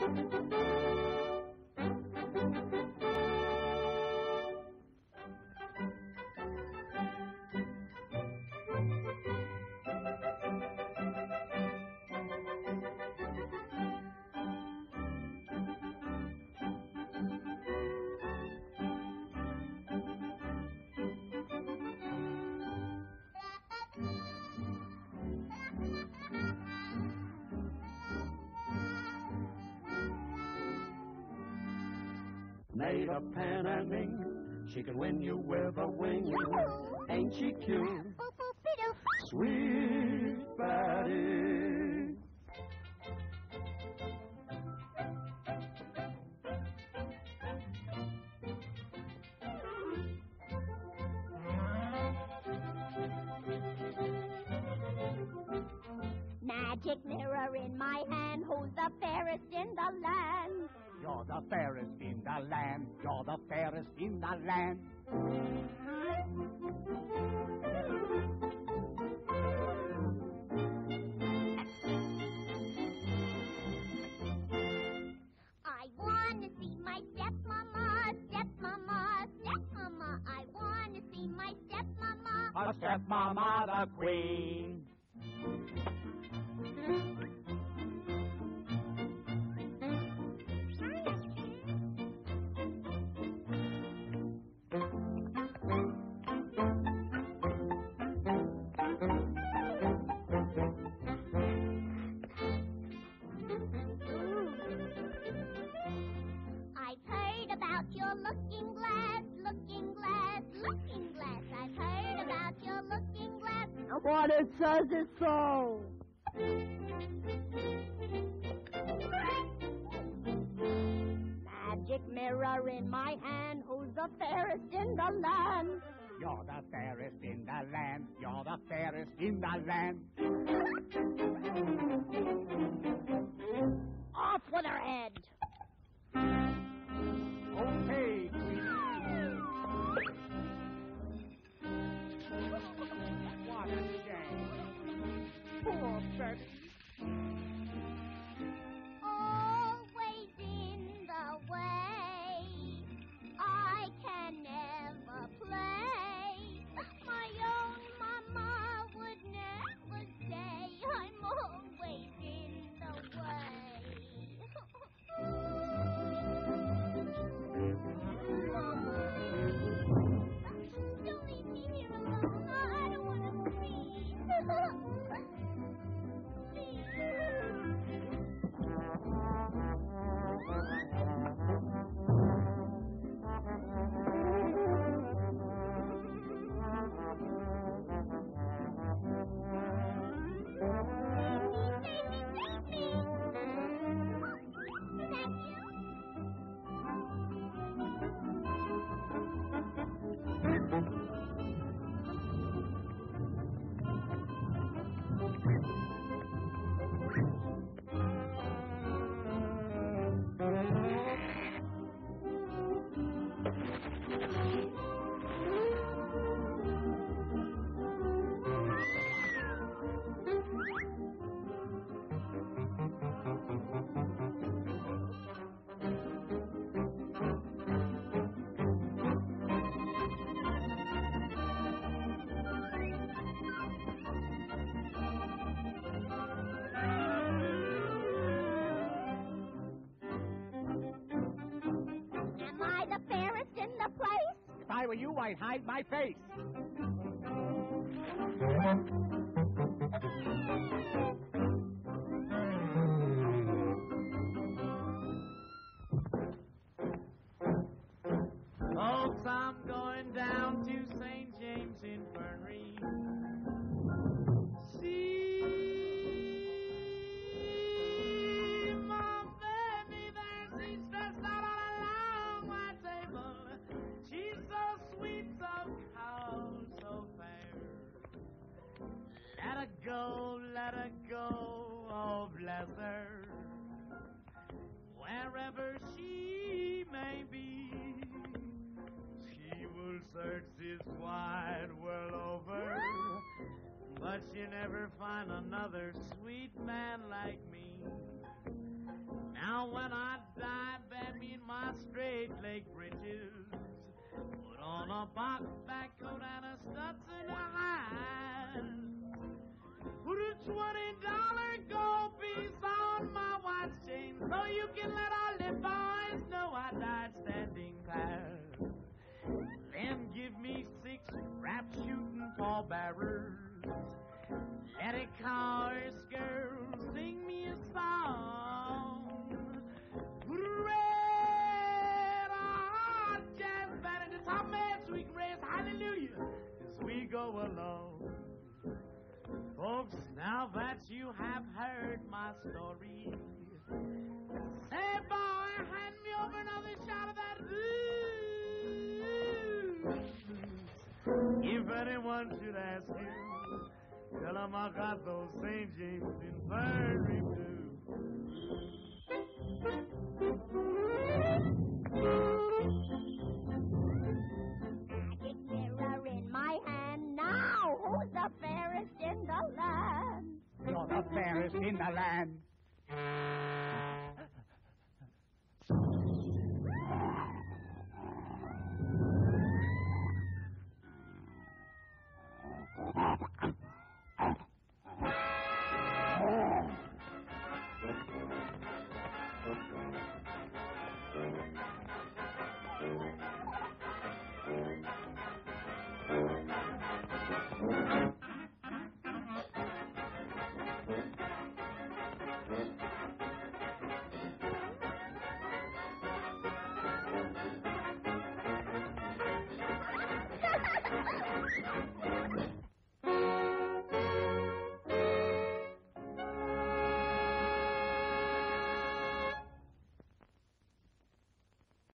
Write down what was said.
どうぞ。Made of pen and ink, she can win you with a wing. Ain't she cute? Sweet Betty. Magic mirror in my hand, who's the fairest in the land? You're the fairest in the land. You're the fairest in the land. I want to see my stepmama, stepmama, stepmama. I want to see my stepmama. A stepmama, the queen. Your looking glass, looking glass, looking glass. I've heard about your looking glass. What it says is so. Magic mirror in my hand, who's the fairest in the land? You're the fairest in the land. You're the fairest in the land. Off with her head. Okay. What a shame. Poor Betty. Were you, I'd hide my face. Go, let her go, oh bless her. Wherever she may be, she will search this wide world over, but she'll never find another sweet man like me. Now when make bridges. Put on a box back coat and a Stetson hat. Put a twenty dollar gold piece on my watch chain so you can let all the boys know I died standing class. Then give me six rap shooting pallbearers. Let a chorus girl sing me a song. Put a red hot jazz band in the top man so we can raise hallelujah as we go along. That you have heard my story, say, boy, hand me over another shot of that blues. If anyone should ask you, tell 'em I got those St. James in the land.